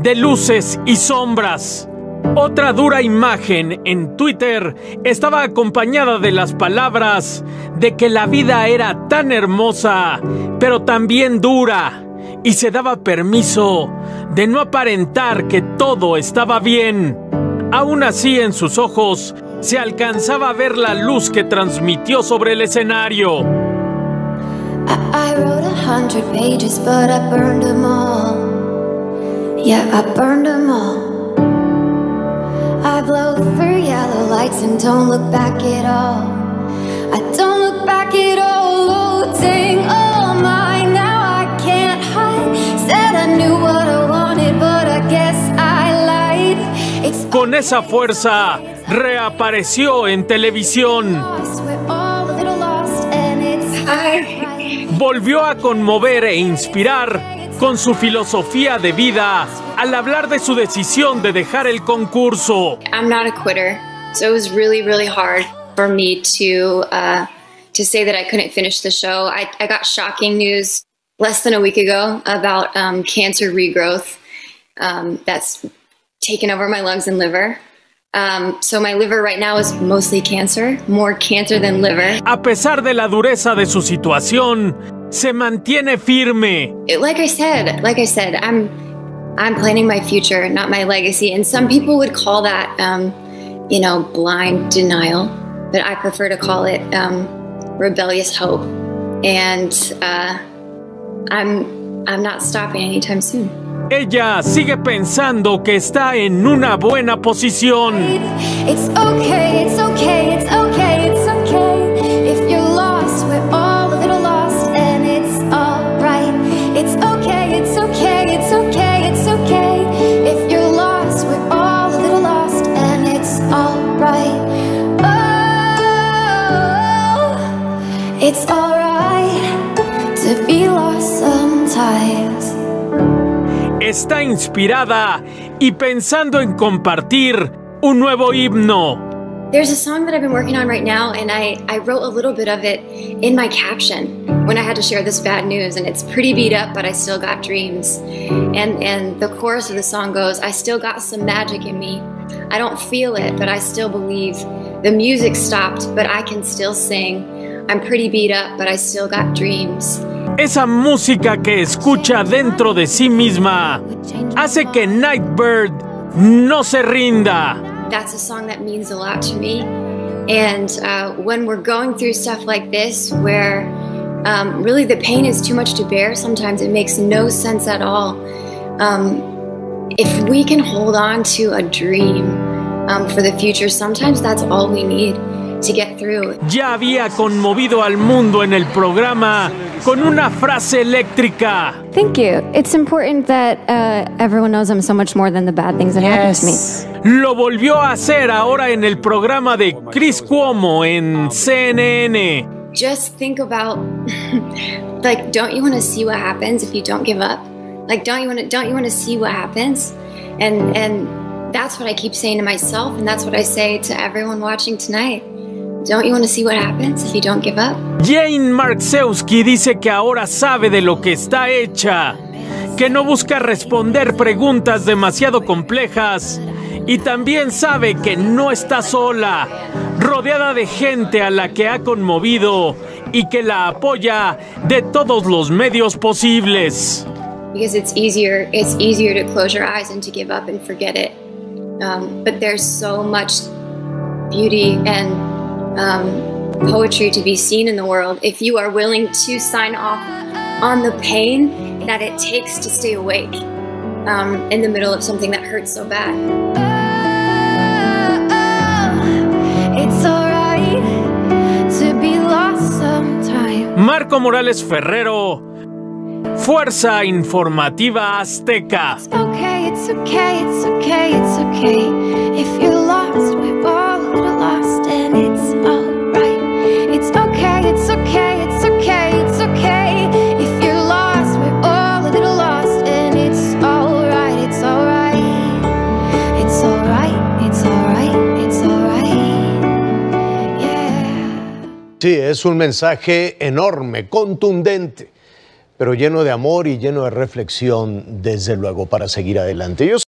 de luces y sombras. Otra dura imagen en Twitter estaba acompañada de las palabras de que la vida era tan hermosa, pero también dura, y se daba permiso de no aparentar que todo estaba bien. Aún así en sus ojos se alcanzaba a ver la luz que transmitió sobre el escenario. I, wrote a hundred pages, but I burned them all. Yeah, I burned them all. I blow through yellow lights and don't look back at all. I don't look back at all. Looting all mine. Now I can't hide. Said I knew what I wanted, but I guess I lied. It's Con esa fuerza, reapareció en televisión. Volvió a conmover e inspirar con su filosofía de vida al hablar de su decisión de dejar el concurso. I'm not a quitter, so it was really, really hard for me to uh, to say that I couldn't finish the show. I, I got shocking news less than a week ago about um, cancer regrowth um, that's taken over my lungs and liver. Um, so my liver right now is mostly cancer, more cancer than liver. A pesar de la dureza de su situación, se mantiene firme. Like I said, like I said, I'm I'm planning my future, not my legacy. And some people would call that, um, you know, blind denial, but I prefer to call it um, rebellious hope. And uh, I'm I'm not stopping anytime soon. Ella sigue pensando que está en una buena posición. It's okay, it's okay, it's okay, Está inspirada y pensando en compartir un nuevo himno. There's a song that I've been working on right now, and I, I wrote a little bit of it in my caption when I had to share this bad news. And it's pretty beat up, but I still got dreams. And and the chorus of the song goes, I still got some magic in me. I don't feel it, but I still believe. The music stopped, but I can still sing. I'm pretty beat up, but I still got dreams. Esa música que escucha dentro de sí misma hace que Nightbird no se rinda. that's a song that means a lot to me. And uh, when we're going through stuff like this, where um, really the pain is too much to bear, sometimes it makes no sense at all. Um, if we can hold on to a dream um, for the future, sometimes that's all we need to get through. Ya había conmovido al mundo en el programa con una frase eléctrica. Thank you. It's important that uh, everyone knows I'm so much more than the bad things that happen to me. Lo volvió a hacer ahora en el programa de Chris Cuomo en CNN. just think about like don't you want to see what happens if you don't give up like don't you want to don't you want to see what happens and and that's what i keep saying to myself and that's what i say to everyone watching tonight don't you want to see what happens if you don't give up Jane Marksewski dice que ahora sabe de lo que está hecha, que no busca responder preguntas demasiado complejas y también sabe que no está sola, rodeada de gente a la que ha conmovido y que la apoya de todos los medios posibles. because it's easier it's easier to close your eyes and to give up and forget it um, but there's so much beauty and um, poetry to be seen in the world if you are willing to sign off on the pain that it takes to stay awake um, in the middle of something that hurts so bad It's alright to be lost sometimes. Marco Morales Ferrero, Fuerza Informativa Azteca. Okay, it's okay, it's okay, it's okay. Sí, es un mensaje enorme, contundente. pero lleno de amor y lleno de reflexión, desde luego, para seguir adelante.